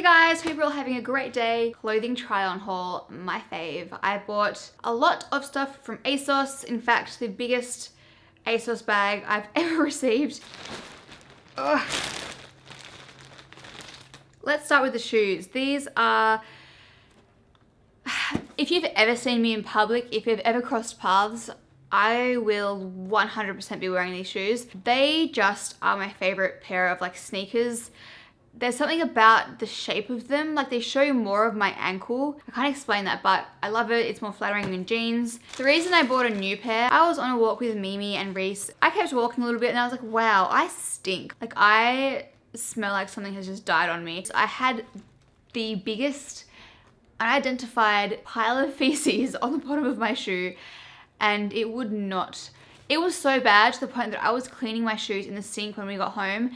Hey guys, hope you're all having a great day. Clothing try on haul, my fave. I bought a lot of stuff from ASOS. In fact, the biggest ASOS bag I've ever received. Ugh. Let's start with the shoes. These are, if you've ever seen me in public, if you've ever crossed paths, I will 100% be wearing these shoes. They just are my favorite pair of like sneakers. There's something about the shape of them, like they show more of my ankle. I can't explain that, but I love it. It's more flattering than jeans. The reason I bought a new pair, I was on a walk with Mimi and Reese. I kept walking a little bit and I was like, wow, I stink. Like I smell like something has just died on me. So I had the biggest unidentified pile of feces on the bottom of my shoe and it would not. It was so bad to the point that I was cleaning my shoes in the sink when we got home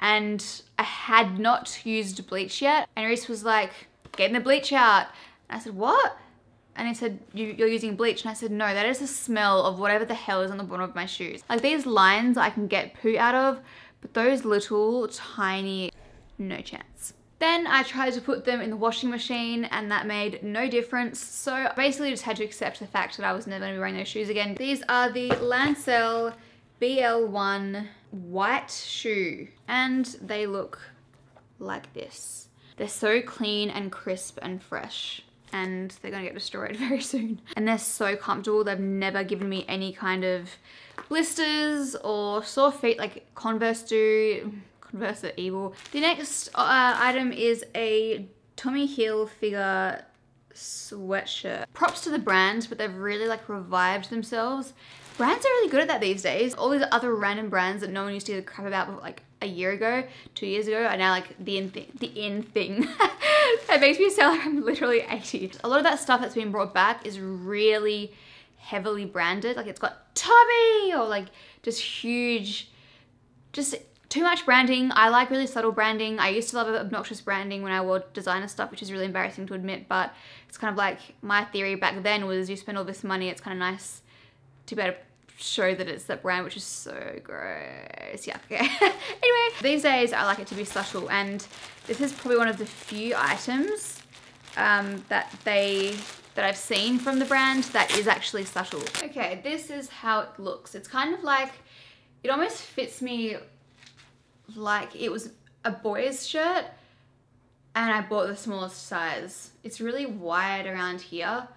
and I had not used bleach yet. And Reese was like, getting the bleach out. And I said, what? And he said, you, are using bleach. And I said, no, that is the smell of whatever the hell is on the bottom of my shoes. Like these lines I can get poo out of, but those little tiny, no chance. Then I tried to put them in the washing machine and that made no difference. So I basically just had to accept the fact that I was never gonna be wearing those shoes again. These are the Lancel BL1 white shoe and they look like this. They're so clean and crisp and fresh and they're gonna get destroyed very soon. And they're so comfortable. They've never given me any kind of blisters or sore feet like Converse do. Converse are evil. The next uh, item is a Tommy Hilfiger figure sweatshirt. Props to the brand, but they've really like revived themselves. Brands are really good at that these days. All these other random brands that no one used to give a crap about like a year ago, two years ago, are now like the in thing. The in thing. that makes me sound like I'm literally 80. A lot of that stuff that's been brought back is really heavily branded. Like it's got Tommy or like just huge, just too much branding. I like really subtle branding. I used to love obnoxious branding when I wore designer stuff, which is really embarrassing to admit, but it's kind of like my theory back then was you spend all this money, it's kind of nice to be able to show that it's that brand, which is so gross. Yeah, okay. anyway, these days I like it to be subtle and this is probably one of the few items um, that they that I've seen from the brand that is actually subtle. Okay, this is how it looks. It's kind of like, it almost fits me like it was a boy's shirt and I bought the smallest size. It's really wide around here.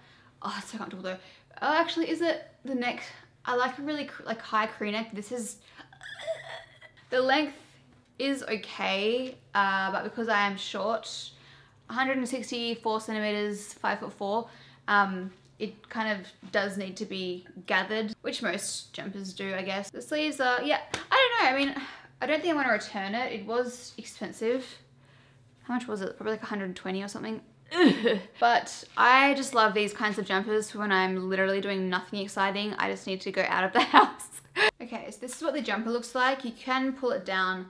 Oh, it's so comfortable though. Oh, actually, is it the neck? I like a really like high crew neck. This is, the length is okay, uh, but because I am short, 164 centimeters, five foot four, um, it kind of does need to be gathered, which most jumpers do, I guess. The sleeves are, yeah, I don't know. I mean, I don't think I want to return it. It was expensive. How much was it? Probably like 120 or something. but I just love these kinds of jumpers when I'm literally doing nothing exciting. I just need to go out of the house. okay, so this is what the jumper looks like. You can pull it down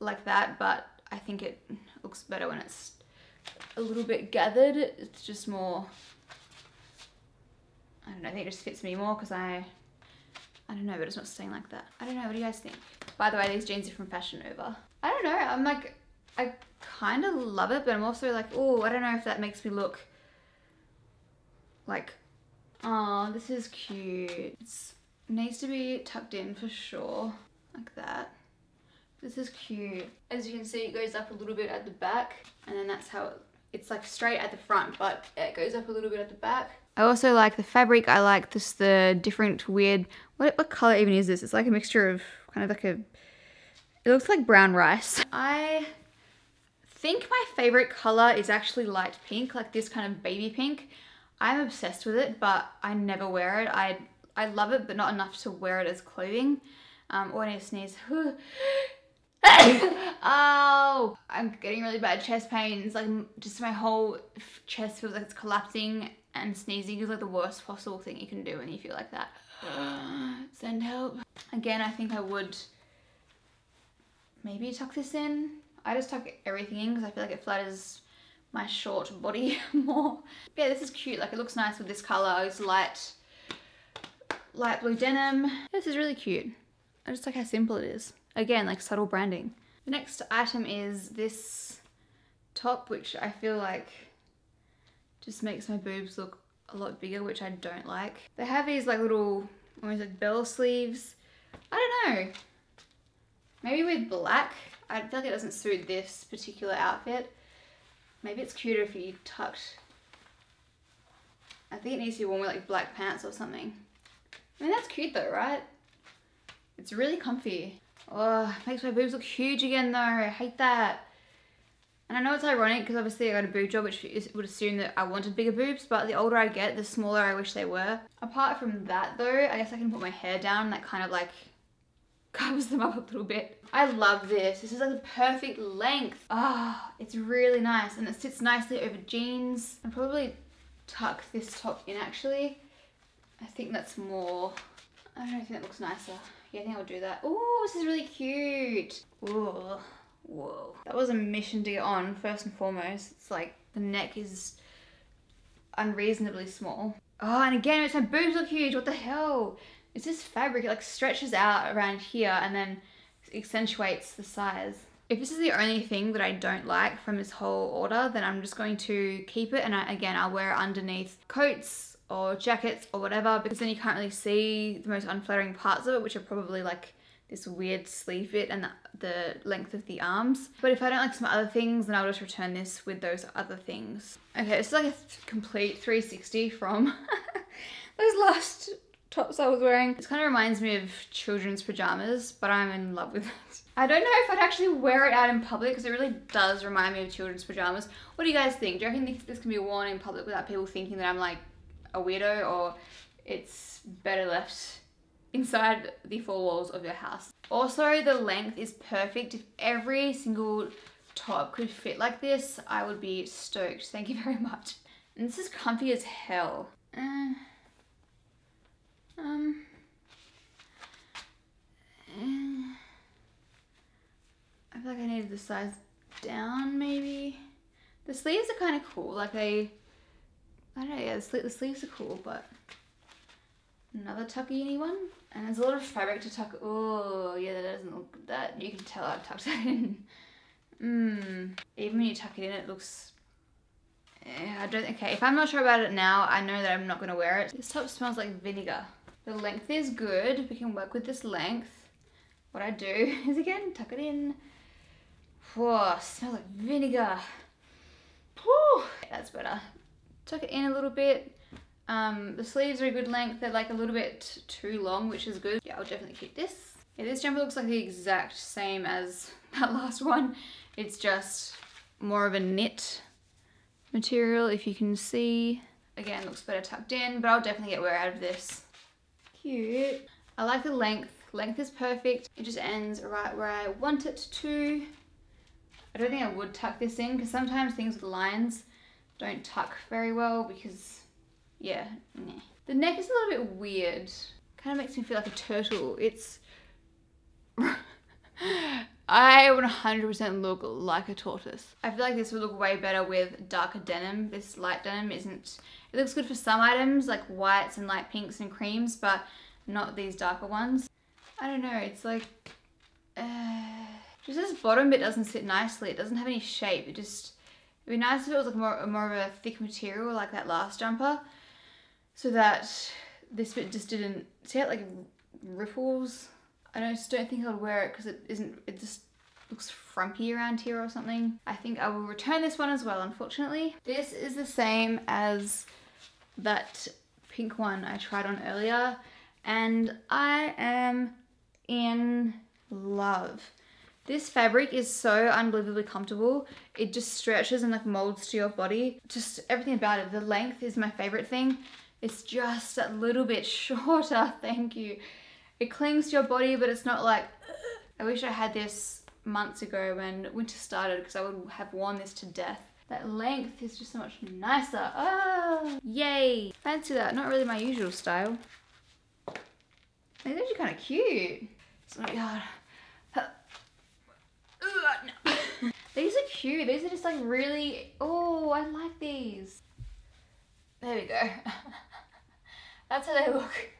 like that, but I think it looks better when it's a little bit gathered. It's just more, I don't know, I think it just fits me more because I I don't know, but it's not staying like that. I don't know, what do you guys think? By the way, these jeans are from Fashion Nova. I don't know, I'm like, I kind of love it, but I'm also like, oh, I don't know if that makes me look like, oh, this is cute. It needs to be tucked in for sure, like that. This is cute. As you can see, it goes up a little bit at the back, and then that's how it, it's like straight at the front, but it goes up a little bit at the back. I also like the fabric. I like this, the different weird, what, what color even is this? It's like a mixture of kind of like a, it looks like brown rice. I think my favorite color is actually light pink, like this kind of baby pink. I'm obsessed with it, but I never wear it. I, I love it, but not enough to wear it as clothing. Um, oh, I sneeze. oh, I'm getting really bad chest pains. Like just my whole chest feels like it's collapsing and sneezing is like the worst possible thing you can do when you feel like that. Send help. Again, I think I would maybe tuck this in. I just tuck everything in because I feel like it flatters my short body more. Yeah, this is cute. Like it looks nice with this color. It's light, light blue denim. This is really cute. I just like how simple it is. Again, like subtle branding. The next item is this top, which I feel like just makes my boobs look a lot bigger, which I don't like. They have these like little, almost like bell sleeves. I don't know. Maybe with black. I feel like it doesn't suit this particular outfit. Maybe it's cuter if you tucked. I think it needs to be worn with like black pants or something. I mean, that's cute though, right? It's really comfy. Oh, makes my boobs look huge again though. I hate that. And I know it's ironic because obviously I got a boob job which would assume that I wanted bigger boobs, but the older I get, the smaller I wish they were. Apart from that though, I guess I can put my hair down that kind of like covers them up a little bit. I love this. This is like the perfect length. Ah, oh, it's really nice and it sits nicely over jeans. I'll probably tuck this top in actually. I think that's more, I don't know, I think that looks nicer. Yeah, I think I'll do that. Oh, this is really cute. Ooh. Whoa. That was a mission to get on, first and foremost. It's like the neck is unreasonably small. Oh, and again, it's my boobs look huge. What the hell? It's this fabric. It like stretches out around here and then accentuates the size. If this is the only thing that I don't like from this whole order, then I'm just going to keep it. And I, again, I'll wear it underneath coats or jackets or whatever, because then you can't really see the most unflattering parts of it, which are probably like this weird sleeve bit and the, the length of the arms. But if I don't like some other things, then I'll just return this with those other things. Okay, it's like a complete 360 from those last tops I was wearing. This kind of reminds me of children's pajamas, but I'm in love with it. I don't know if I'd actually wear it out in public because it really does remind me of children's pajamas. What do you guys think? Do you reckon this can be worn in public without people thinking that I'm like a weirdo or it's better left inside the four walls of your house. Also, the length is perfect. If every single top could fit like this, I would be stoked. Thank you very much. And this is comfy as hell. Uh, um, uh, Needed the size down maybe. The sleeves are kind of cool. Like they, I don't know, yeah, the, sle the sleeves are cool, but another tucky one. And there's a lot of fabric to tuck. Oh, yeah, that doesn't look that. You can tell I've tucked that in. Mmm. Even when you tuck it in, it looks. I don't. Okay, if I'm not sure about it now, I know that I'm not gonna wear it. This top smells like vinegar. The length is good. We can work with this length. What I do is again tuck it in. Whoa, smells like vinegar. Whew, that's better. Tuck it in a little bit. Um, the sleeves are a good length. They're like a little bit too long, which is good. Yeah, I'll definitely keep this. Yeah, this jumper looks like the exact same as that last one. It's just more of a knit material, if you can see. Again, looks better tucked in, but I'll definitely get wear out of this. Cute. I like the length. Length is perfect. It just ends right where I want it to. I don't think I would tuck this in because sometimes things with lines don't tuck very well because yeah. The neck is a little bit weird. Kind of makes me feel like a turtle. It's... I would 100% look like a tortoise. I feel like this would look way better with darker denim. This light denim isn't... It looks good for some items, like whites and light pinks and creams, but not these darker ones. I don't know, it's like... Uh, just this bottom bit doesn't sit nicely. It doesn't have any shape. It just... It'd be nice if it was like more, more of a thick material like that last jumper so that this bit just didn't, see it like ripples? I just don't think I would wear it because it isn't, it just looks frumpy around here or something. I think I will return this one as well, unfortunately. This is the same as that pink one I tried on earlier and I am in love. This fabric is so unbelievably comfortable. It just stretches and like molds to your body. Just everything about it. The length is my favorite thing. It's just a little bit shorter, thank you. It clings to your body, but it's not like, I wish I had this months ago when winter started because I would have worn this to death. That length is just so much nicer. Oh, yay. Fancy that. Not really my usual style. Are actually kind of cute. It's not hard. these are cute. These are just like really, oh, I like these. There we go. That's how they look.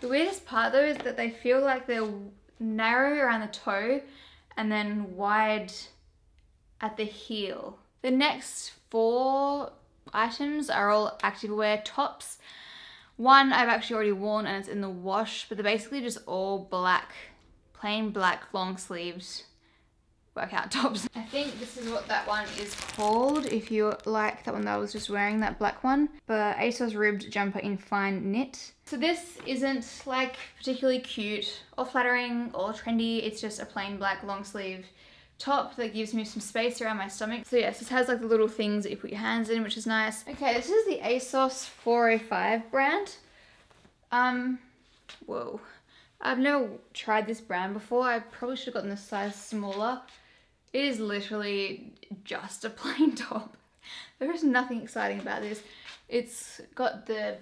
the weirdest part though is that they feel like they're narrow around the toe and then wide at the heel. The next four items are all activewear tops. One I've actually already worn and it's in the wash, but they're basically just all black, plain black long sleeved workout tops. I think this is what that one is called if you like that one that I was just wearing, that black one. But ASOS ribbed jumper in fine knit. So this isn't like particularly cute or flattering or trendy. It's just a plain black long sleeve top that gives me some space around my stomach. So yes, this has like the little things that you put your hands in, which is nice. Okay, this is the ASOS 4505 brand. Um, whoa. I've never tried this brand before. I probably should have gotten this size smaller. It is literally just a plain top. There is nothing exciting about this. It's got the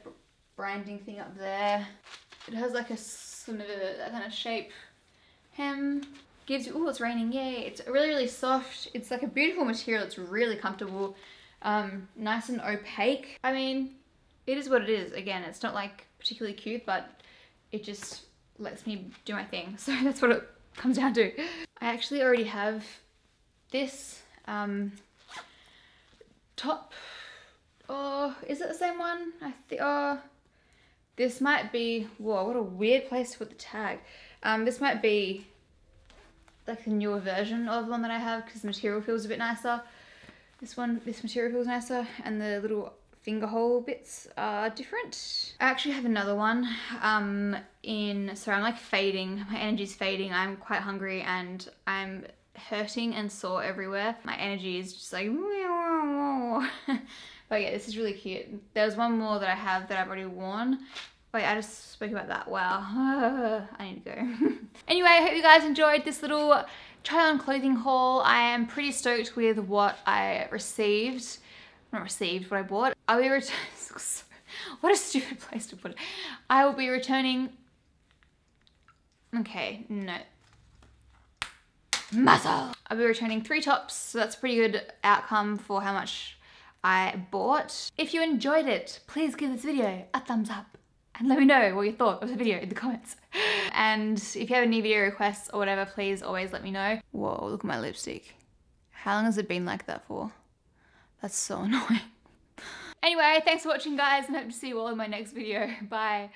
branding thing up there. It has like a sort of a, kind of shape hem. Gives you, oh, it's raining, yay. It's really, really soft. It's like a beautiful material. It's really comfortable. Um, nice and opaque. I mean, it is what it is. Again, it's not like particularly cute, but it just lets me do my thing. So that's what it comes down to. I actually already have this um, top. Oh, is it the same one? I think, oh, this might be, whoa, what a weird place to put the tag. Um, this might be like a newer version of one that I have because the material feels a bit nicer. This one, this material feels nicer and the little finger hole bits are different. I actually have another one um, in, sorry, I'm like fading, my energy's fading, I'm quite hungry and I'm hurting and sore everywhere. My energy is just like, but yeah, this is really cute. There's one more that I have that I've already worn. Wait, I just spoke about that. Wow, I need to go. anyway, I hope you guys enjoyed this little try on clothing haul. I am pretty stoked with what I received. Not received, what I bought. I'll be returning, what a stupid place to put it. I will be returning, okay, no, muscle. I'll be returning three tops, so that's a pretty good outcome for how much I bought. If you enjoyed it, please give this video a thumbs up and let me know what you thought of the video in the comments. And if you have any video requests or whatever, please always let me know. Whoa, look at my lipstick. How long has it been like that for? That's so annoying. Anyway, thanks for watching guys and hope to see you all in my next video. Bye.